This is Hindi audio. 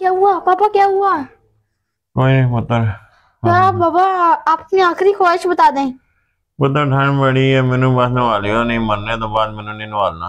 क्या हुआ? पापा क्या हुआ? कोई पुत्र क्या हाँ। बाबा अपनी आखिरी ख्वाहिश बता दें। पुत्र ठंड बड़ी है मैनू बस नवा लियो नहीं मरने तो बाद मैनू नहीं नवालना